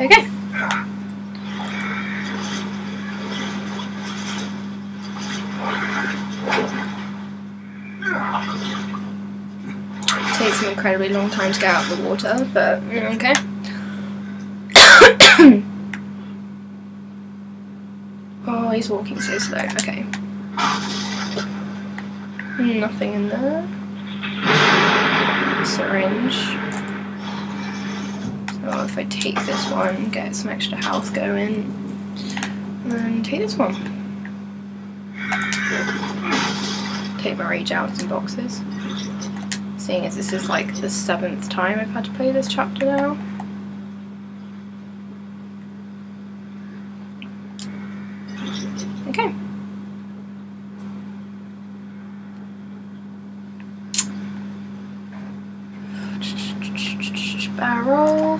Okay. Takes an incredibly long time to get out of the water, but okay. oh, he's walking so slow. Okay. Nothing in there. Syringe. If I take this one, get some extra health going, and then take this one. Take my rage out in boxes. Seeing as this is like the seventh time I've had to play this chapter now. Okay. Barrel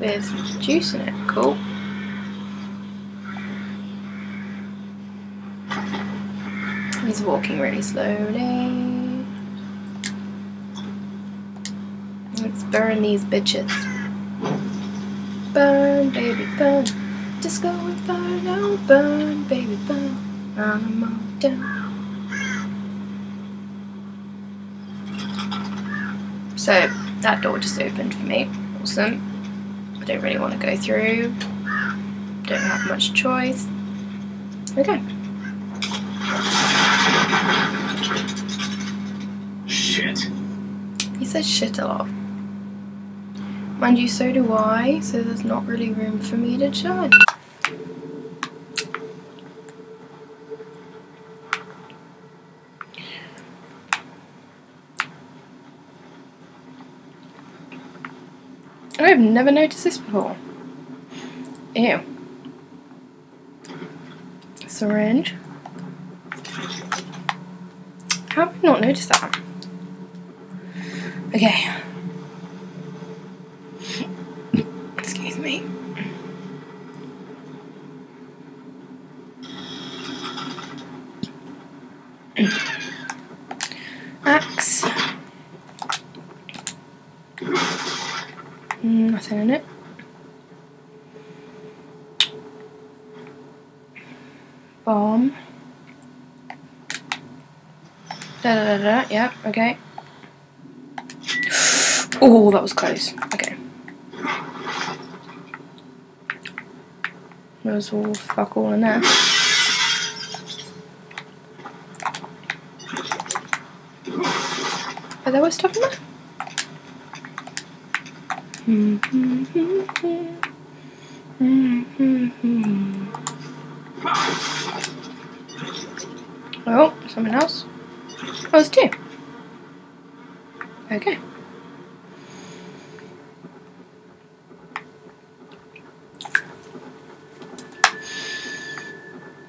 with juice in it. Cool. He's walking really slowly. Let's burn these bitches. Burn, baby, burn. Disco inferno, oh, burn, baby, burn. 'em all down. So that door just opened for me. Awesome. Don't really want to go through. Don't have much choice. Okay. Shit. He says shit a lot. Mind you, so do I, so there's not really room for me to judge. I've never noticed this before. Ew. Syringe. How have I not noticed that? Okay. Excuse me. Axe. Mm, Nothing in it. Bomb. Da da. Yeah. Okay. Oh, that was close. Okay. There's all fuck all in there. But there was stuff in there. Oh, something else. Oh, there's two. Okay.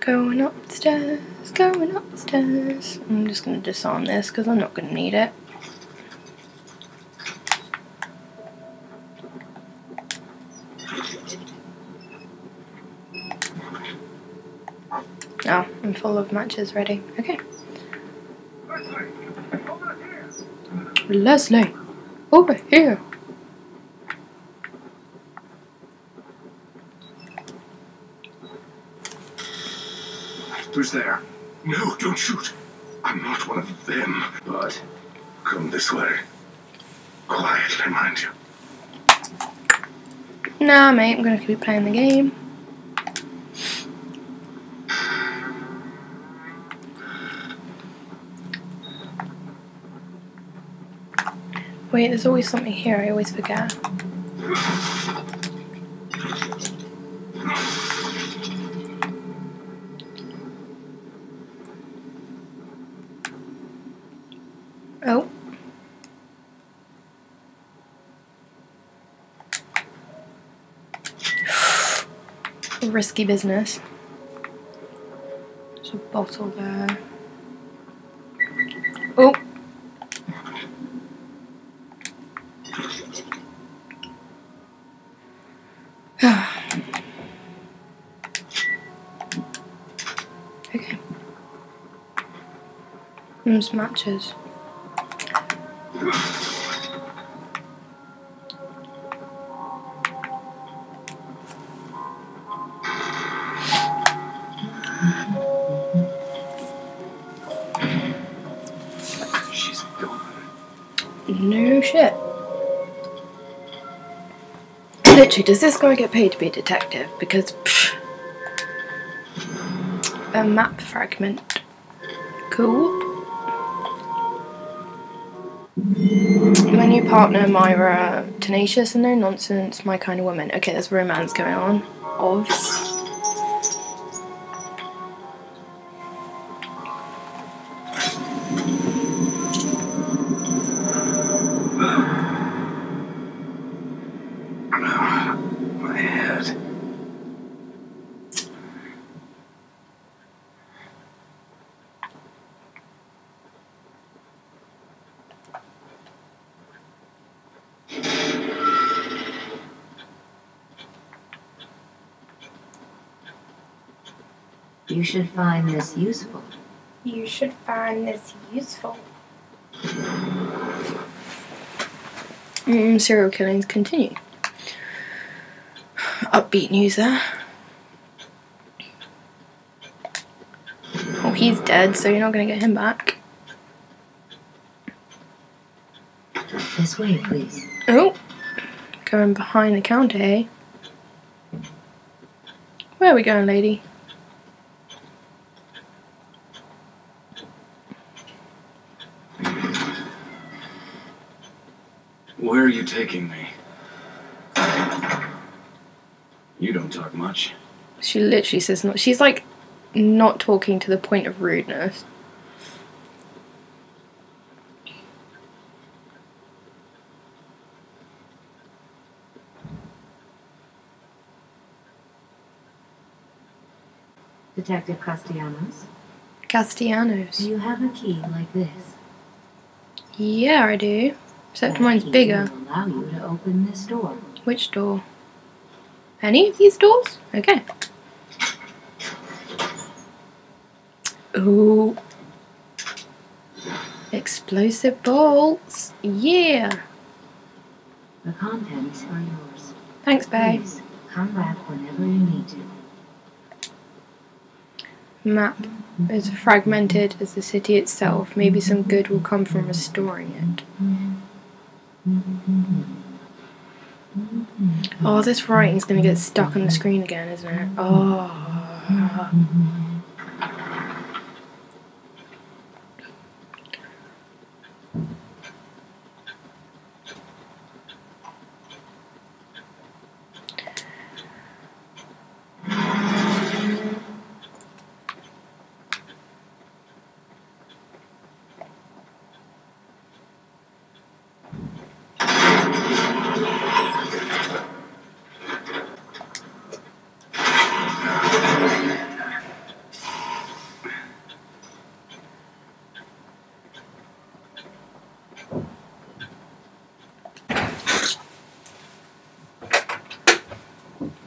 Going upstairs, going upstairs. I'm just going to disarm this because I'm not going to need it. Oh, I'm full of matches ready. Okay. Leslie, over here. Who's there? No, don't shoot. I'm not one of them. But come this way. Quietly, mind you. Nah, mate, I'm gonna keep playing the game. Wait, there's always something here, I always forget. Oh. Risky business. There's a bottle there. Oh. Matches. She's gone. No shit. Literally, does this guy get paid to be a detective? Because psh, a map fragment. Cool. My new partner, Myra, tenacious and no nonsense, my kind of woman. Okay, there's romance going on. Ovs. You should find this useful. You should find this useful. Mm, serial killings continue. Upbeat news there. Oh, he's dead, so you're not gonna get him back. This way, please. Oh, going behind the counter, eh? Where are we going, lady? Where are you taking me? You don't talk much. She literally says not. She's like not talking to the point of rudeness. Detective Castellanos, Castellanos. do you have a key like this? Yeah, I do. Except mine's bigger. allow you to open this door. Which door? Any of these doors? Okay. Ooh. Explosive bolts. Yeah. The contents are yours. Thanks, babe. Please come back whenever you need to. Map is fragmented as the city itself. Maybe some good will come from restoring it. Oh, this writing's gonna get stuck on the screen again, isn't it? Oh.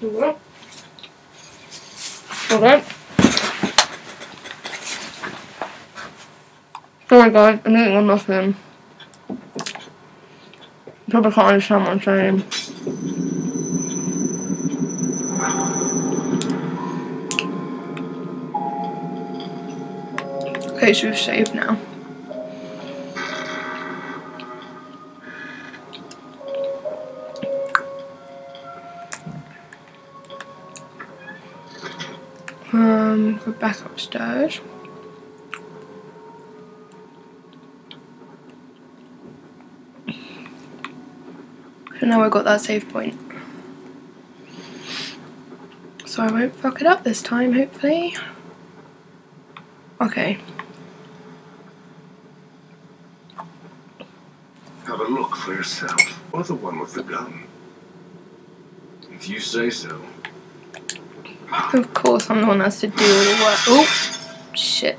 Hold on. Oh my I'm eating on nothing. People can't understand what I'm saying. Okay, so we've saved now. Um, go back upstairs. So now I've got that save point. So I won't fuck it up this time, hopefully. Okay. Have a look for yourself. Or the one with the gun. If you say so. Of course I'm the one that has to do all the work. Oh! Shit.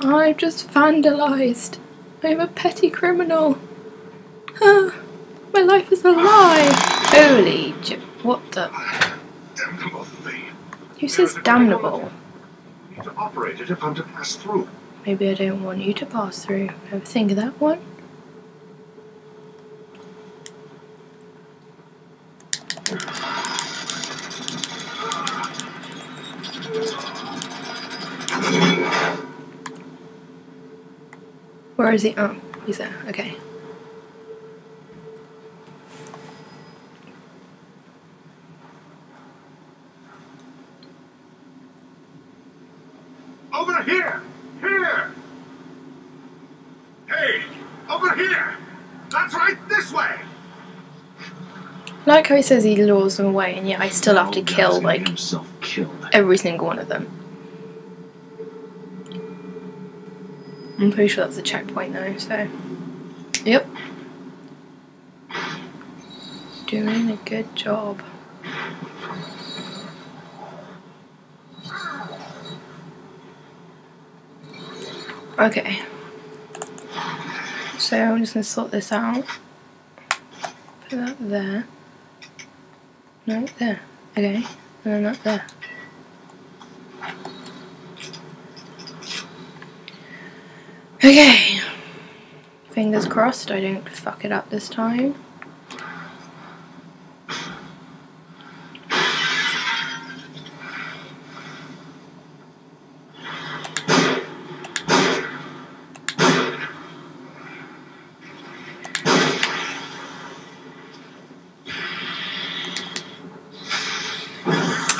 I've just vandalised. I'm a petty criminal. Ah, My life is a lie. Holy j- What the? Damnable thing. Who says damnable? I need to operate it if I'm to pass through. Maybe I don't want you to pass through. Ever think of that one? Where is he? Oh, he's there. Okay. Over here! Here! Hey! Over here! That's right, this way! Like how he says he lures them away, and yet I still have to kill, like, every single one of them. I'm pretty sure that's a checkpoint though, so. Yep. Doing a good job. Okay. So I'm just gonna sort this out. Put that there. No, there. Okay. And then that there. Okay. Fingers crossed I don't fuck it up this time.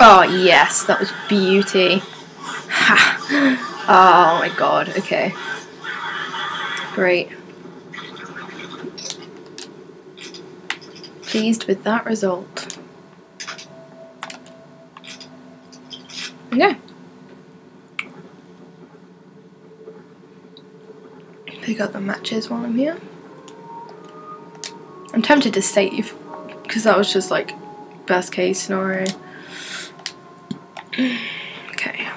Oh yes, that was beauty. Ha. Oh my god, okay. Great. Pleased with that result. Okay. Pick up the matches while I'm here. I'm tempted to save because that was just like best case scenario. okay.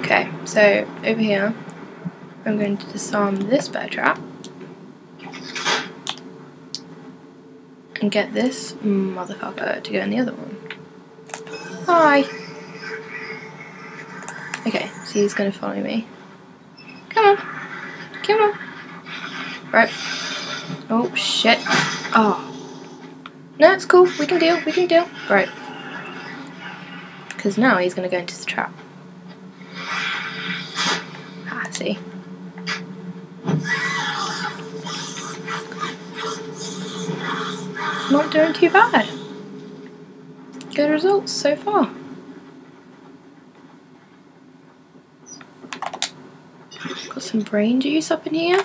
Okay, so over here, I'm going to disarm this bear trap and get this motherfucker to go in the other one. Hi. Okay, so he's gonna follow me. Come on, come on. Right. Oh shit. Oh. No, it's cool. We can deal. We can deal. Right. Because now he's gonna go into the trap. Ah, see. Not doing too bad. Good results so far. Got some brain juice up in here.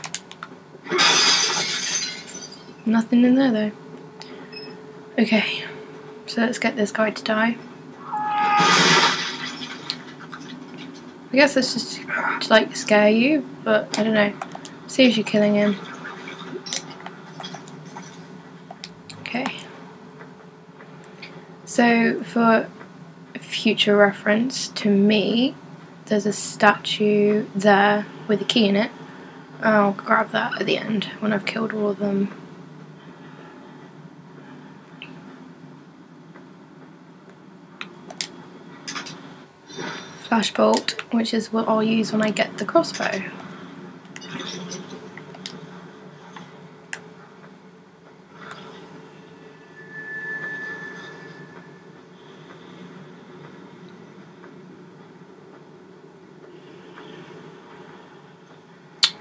Nothing in there though. Okay, so let's get this guy to die. I guess it's just to like scare you, but I don't know. See if you're killing him. Okay. So for future reference to me, there's a statue there with a key in it. I'll grab that at the end when I've killed all of them. Flashbolt, which is what I'll use when I get the crossbow.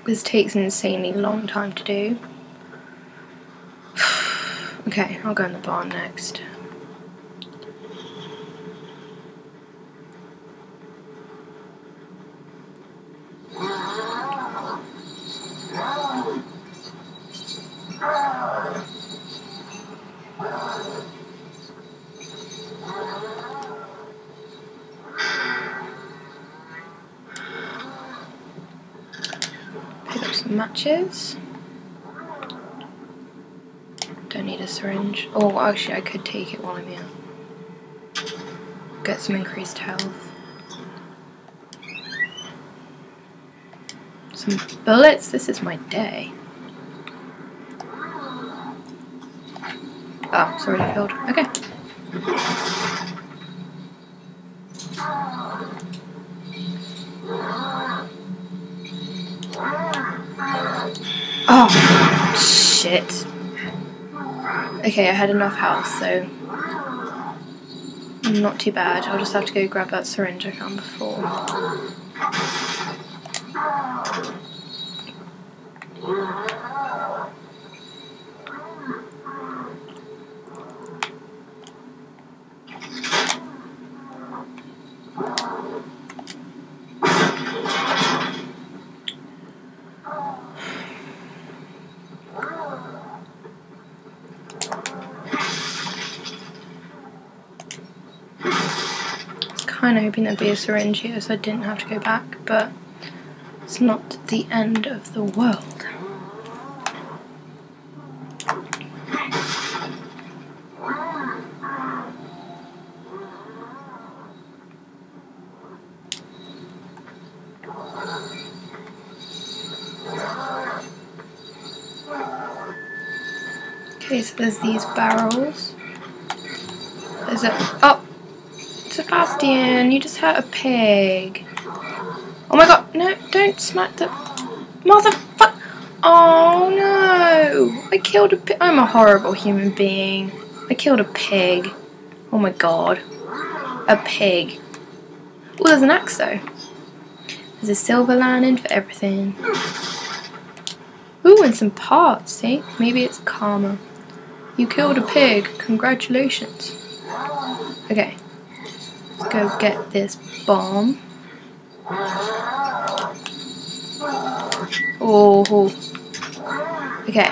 This takes an insanely long time to do. okay, I'll go in the barn next. Pick Don't need a syringe. Oh, actually, I could take it while I'm here. Get some increased health. Some bullets. This is my day. Ah, oh, it's already filled. Okay. Oh, shit. Okay, I had enough health, so not too bad. I'll just have to go grab that syringe I found before. Kind of hoping there'd be a syringe here so I didn't have to go back, but it's not the end of the world. Okay, so there's these barrels. There's a. Oh! Sebastian, you just hurt a pig. Oh my god, no, don't smack the. Motherfucker! Oh no! I killed a pig. I'm a horrible human being. I killed a pig. Oh my god. A pig. Oh, there's an axe though. There's a silver lining for everything. Ooh, and some parts, see? Maybe it's karma. You killed a pig. Congratulations. Okay. Let's go get this bomb. Oh. Okay.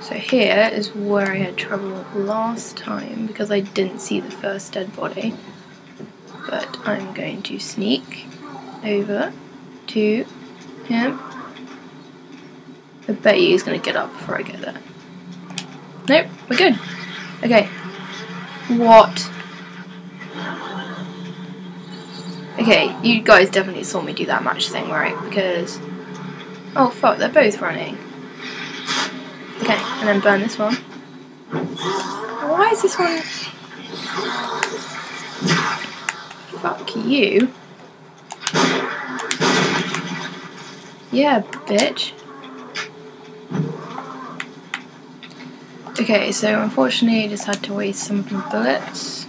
So here is where I had trouble last time because I didn't see the first dead body. But I'm going to sneak over to him. I bet he's going to get up before I get there. Nope, we're good. Okay. What? Okay, you guys definitely saw me do that match thing, right? Because... Oh fuck, they're both running. Okay, and then burn this one. Why is this one... Fuck you. Yeah, bitch. Okay, so unfortunately I just had to waste some bullets.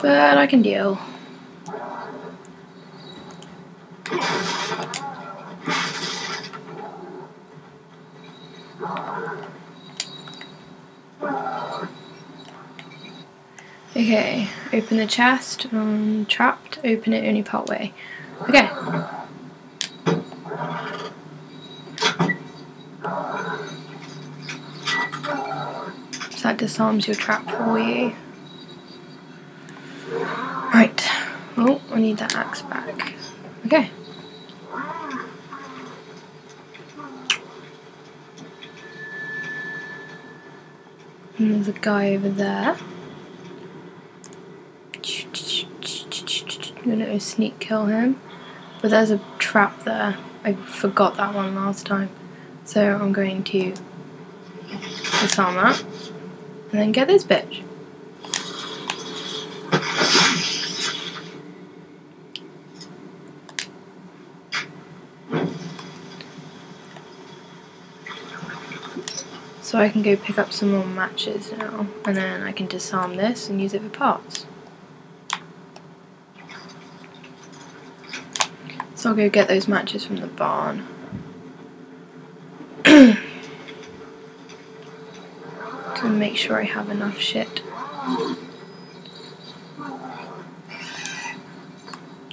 But I can deal. Okay, open the chest, um, trapped, open it only part way. Okay. So that disarms your trap for you. Right. Oh, I need that axe back. Okay. And there's a guy over there. I'm gonna sneak kill him. But there's a trap there. I forgot that one last time. So I'm going to disarm that. And then get this bitch. So I can go pick up some more matches now, and then I can disarm this and use it for parts. So I'll go get those matches from the barn. to make sure I have enough shit.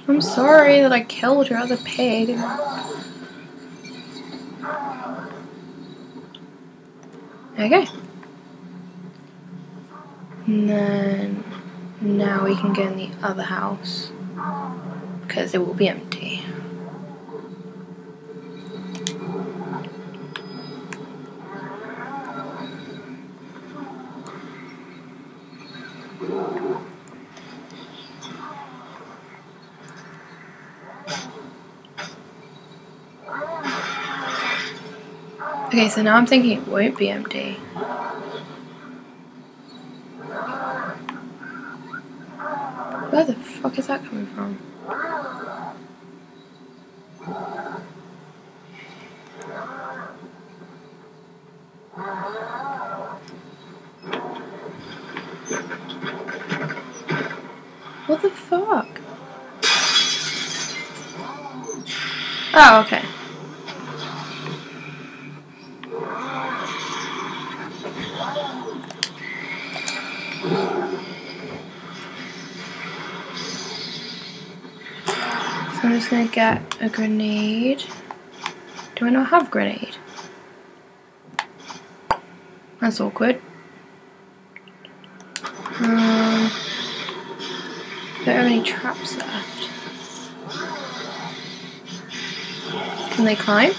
I'm sorry that I killed your other pig. Okay. And then now we can go in the other house because it will be empty. Okay, so now I'm thinking it won't be empty. Where the fuck is that coming from? What the fuck? Oh, okay. So I'm gonna get a grenade. Do I not have grenade? That's awkward. Um, there are any traps left? Can they climb?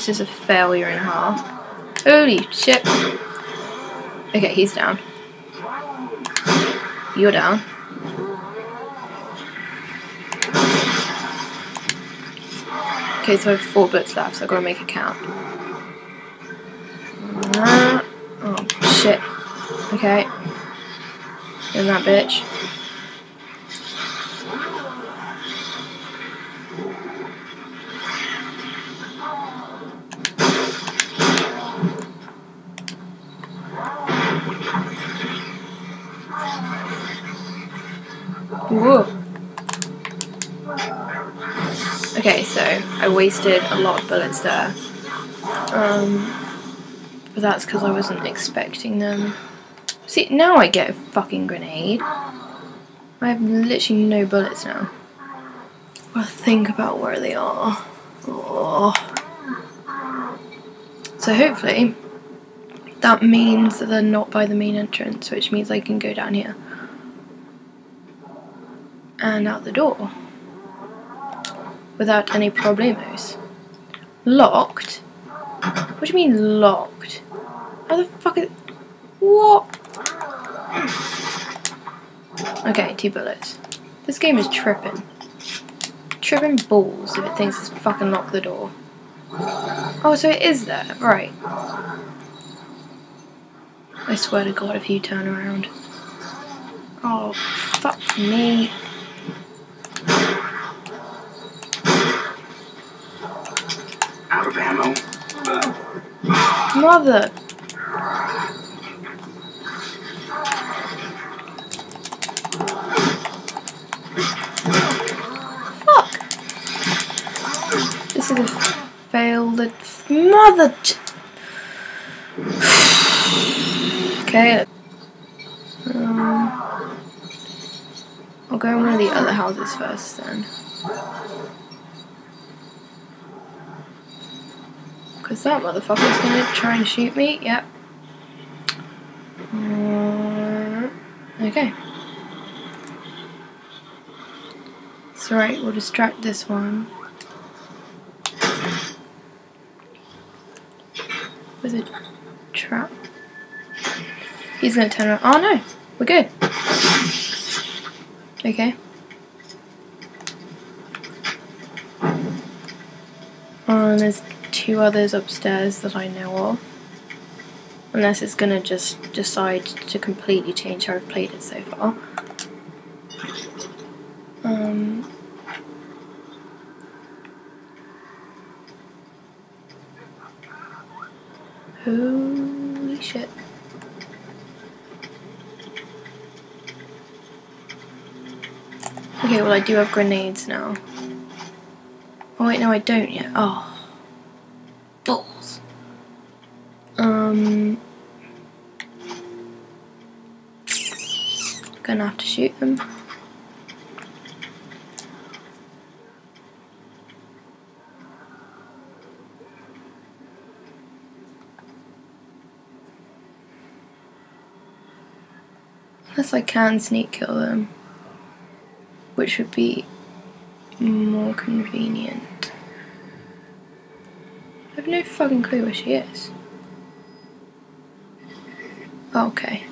This is a failure in a half. Holy shit. Okay, he's down. You're down. Okay, so I have four books left, so I've got to make it count. Oh, shit. Okay. In that bitch. Wasted a lot of bullets there. Um, but that's because I wasn't expecting them. See, now I get a fucking grenade. I have literally no bullets now. Well, think about where they are. Oh. So hopefully, that means that they're not by the main entrance, which means I can go down here. And out the door. Without any problemos. Locked? What do you mean locked? How the fuck is... What? Okay, two bullets. This game is tripping. Tripping balls if it thinks it's fucking locked the door. Oh, so it is there. Right. I swear to god if you turn around. Oh, fuck me. Out of ammo. Mother. Fuck. This is a failed mother. okay. Um, I'll go in one of the other houses first then. Because that motherfucker's gonna try and shoot me. Yep. Uh, okay. It's alright, we'll distract this one. With a trap. He's gonna turn around. Oh no! We're good. Okay. Oh, there's two others upstairs that I know of. Unless it's gonna just decide to completely change how I've played it so far. Um. Holy shit. Okay, well I do have grenades now. Oh wait, no I don't yet. Oh. Balls. Um. Gonna have to shoot them. Unless I can sneak kill them. Which would be more convenient. I have no fucking clue where she is. Okay.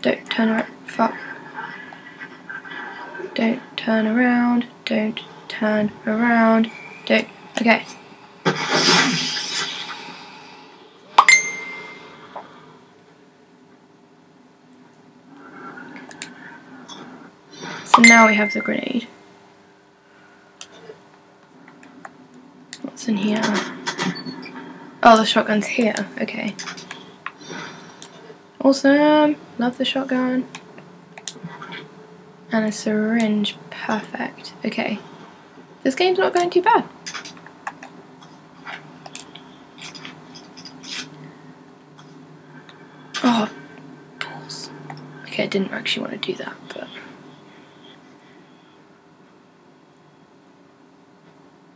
Don't turn around. Fuck. Don't turn around. Don't turn around. Don't. Okay. So now we have the grenade. What's in here? Oh, the shotgun's here. Okay. Awesome. Love the shotgun. And a syringe. Perfect. Okay. This game's not going too bad. Oh, balls. Okay, I didn't actually want to do that, but.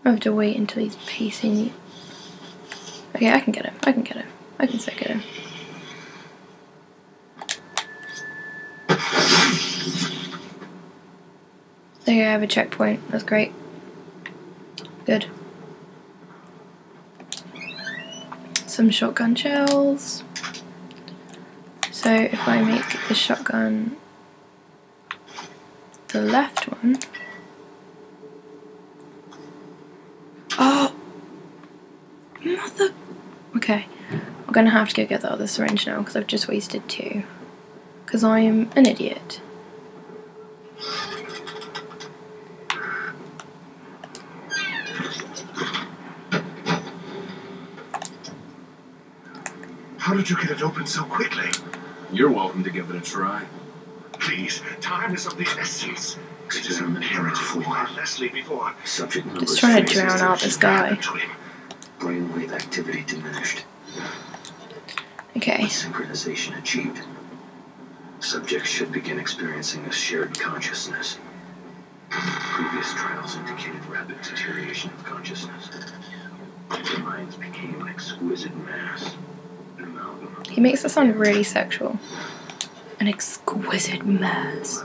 I have to wait until he's pacing. Okay, I can get him. I can get him. I can still get him. Go, I have a checkpoint. That's great. Good. Some shotgun shells. So if I make the shotgun the left one. Oh! Mother. Okay. I'm gonna have to go get the other syringe now because I've just wasted two. Because I'm an idiot. Did you get it open so quickly? You're welcome to give it a try. Please, time is of the essence. It is Experiment number imperative we four. find Leslie before Subject number Just trying to six. drown out this guy. to him. Brainwave activity diminished. Okay. Synchronization achieved. Subjects should begin experiencing a shared consciousness. Previous trials indicated rapid deterioration of consciousness. Their minds became an exquisite mass. He makes it sound really sexual. An exquisite diminishes.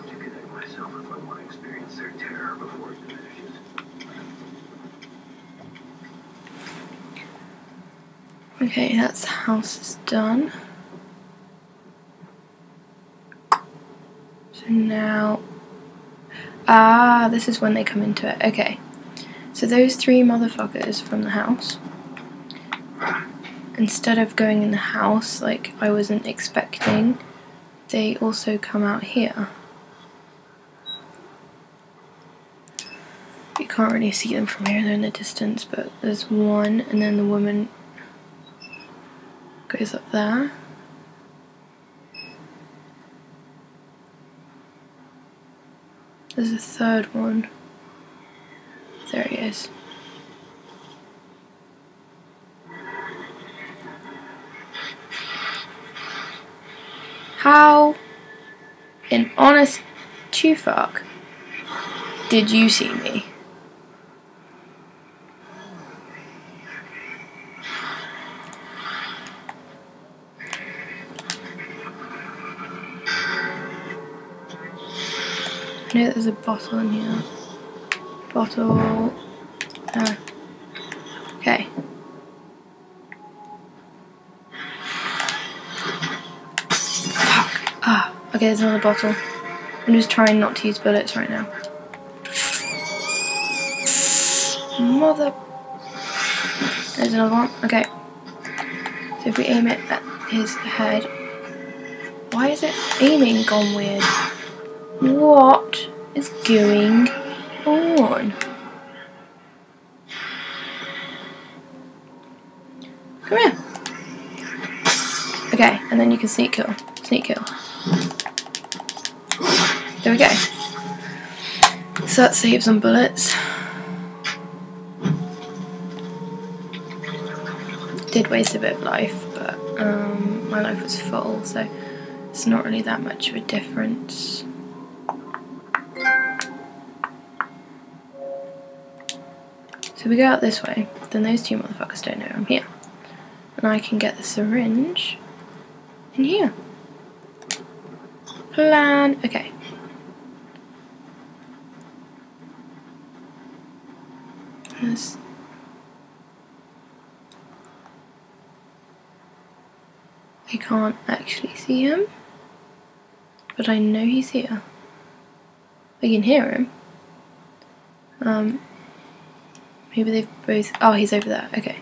Okay, that's house is done. So now. Ah, this is when they come into it. Okay. So those three motherfuckers from the house. Instead of going in the house like I wasn't expecting, they also come out here. You can't really see them from here, they're in the distance, but there's one, and then the woman goes up there. There's a third one. There he is. How, in honest to fuck, did you see me? I know there's a bottle in here. Bottle. Ah. Okay. Fuck. Ah. Okay, there's another bottle. I'm just trying not to use bullets right now. Mother. There's another one. Okay. So if we aim it at his head. Why is it aiming gone weird? What is going on? Come here. Okay, and then you can sneak kill. Sneak kill. There we go. So that saves some bullets. Did waste a bit of life, but um, my life was full, so it's not really that much of a difference. So we go out this way, then those two motherfuckers don't know I'm here. And I can get the syringe in here. Plan. Okay. I can't actually see him, but I know he's here. I can hear him. Um, maybe they've both. Oh, he's over there. Okay.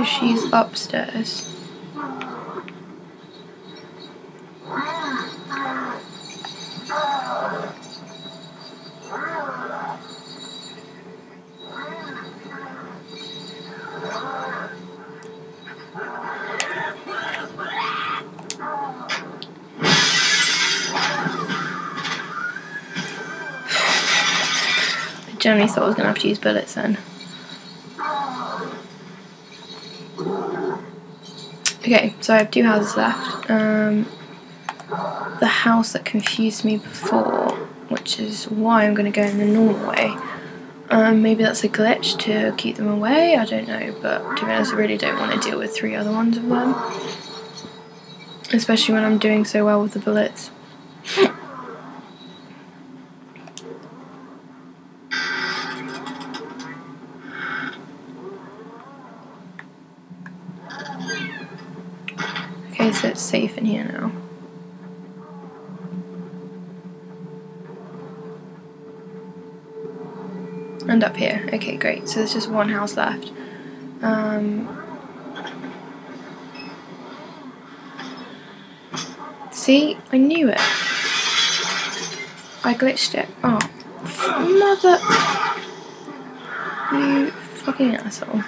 So she's upstairs. generally thought I was going to have to use bullets then. Okay, so I have two houses left. Um, the house that confused me before, which is why I'm going to go in the normal way. Um, maybe that's a glitch to keep them away, I don't know, but to be honest, I really don't want to deal with three other ones of them. Especially when I'm doing so well with the bullets. It's safe in here now. And up here. Okay, great. So there's just one house left. Um, see, I knew it. I glitched it. Oh, mother. You fucking asshole.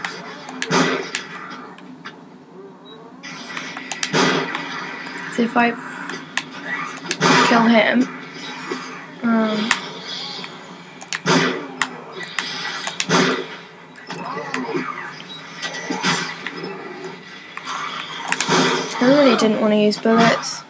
If I kill him, um, I really didn't want to use bullets.